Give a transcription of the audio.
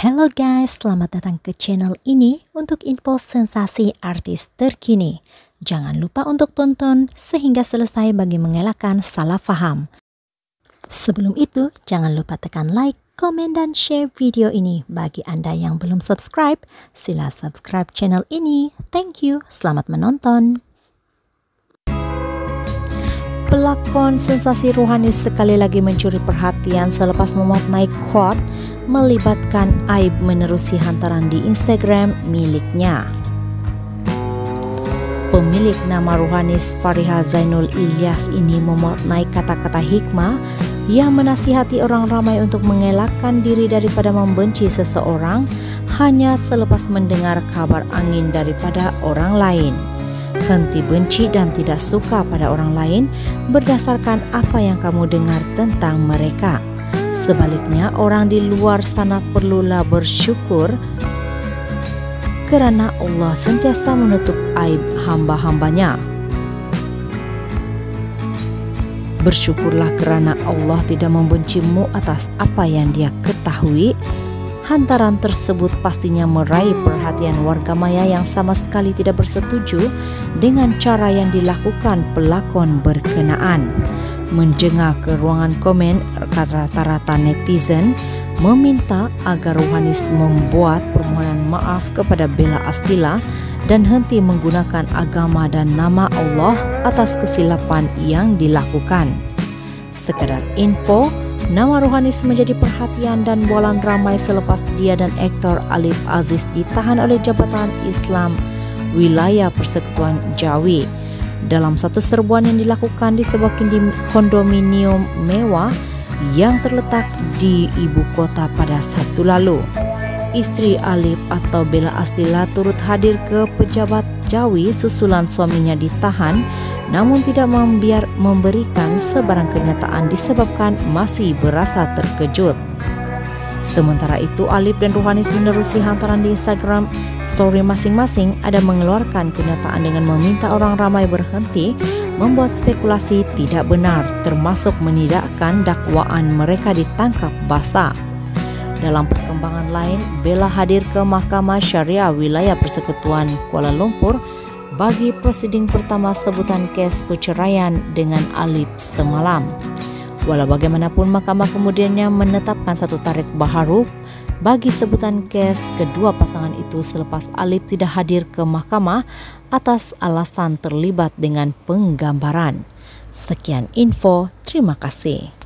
Hello guys, selamat datang ke channel ini untuk info sensasi artis terkini. Jangan lupa untuk tonton sehingga selesai bagi mengelakkan salah faham. Sebelum itu, jangan lupa tekan like, komen, dan share video ini. Bagi Anda yang belum subscribe, sila subscribe channel ini. Thank you, selamat menonton. Pelakon sensasi rohani sekali lagi mencuri perhatian selepas memuat naik quote melibatkan Aib menerusi hantaran di Instagram miliknya. Pemilik nama Ruhanis Fariha Zainul Ilyas ini memuat naik kata-kata hikmah yang menasihati orang ramai untuk mengelakkan diri daripada membenci seseorang hanya selepas mendengar kabar angin daripada orang lain. Henti benci dan tidak suka pada orang lain berdasarkan apa yang kamu dengar tentang mereka. Sebaliknya, orang di luar sana perlulah bersyukur kerana Allah sentiasa menutup aib hamba-hambanya. Bersyukurlah kerana Allah tidak membencimu atas apa yang dia ketahui. Hantaran tersebut pastinya meraih perhatian warga maya yang sama sekali tidak bersetuju dengan cara yang dilakukan pelakon berkenaan menjengah ke ruangan komen rata-rata netizen meminta agar Rohanis membuat permohonan maaf kepada Bella Astila dan henti menggunakan agama dan nama Allah atas kesilapan yang dilakukan. Sekadar info, nama Rohanis menjadi perhatian dan bualan ramai selepas dia dan aktor Alif Aziz ditahan oleh Jabatan Islam Wilayah Persekutuan Jawi dalam satu serbuan yang dilakukan di sebuah kondominium mewah yang terletak di ibu kota pada Sabtu lalu. Istri Alif atau Bella Astila turut hadir ke pejabat Jawi susulan suaminya ditahan namun tidak membiar memberikan sebarang kenyataan disebabkan masih berasa terkejut. Sementara itu, Alif dan Ruhanis menerusi hantaran di Instagram story masing-masing ada mengeluarkan kenyataan dengan meminta orang ramai berhenti membuat spekulasi tidak benar termasuk menidakkan dakwaan mereka ditangkap basah. Dalam perkembangan lain, Bella hadir ke Mahkamah Syariah Wilayah Persekutuan Kuala Lumpur bagi prosiding pertama sebutan kes perceraian dengan Alif semalam. Walau bagaimanapun mahkamah kemudiannya menetapkan satu tarikh baharu bagi sebutan kes kedua pasangan itu selepas Alif tidak hadir ke mahkamah atas alasan terlibat dengan penggambaran. Sekian info, terima kasih.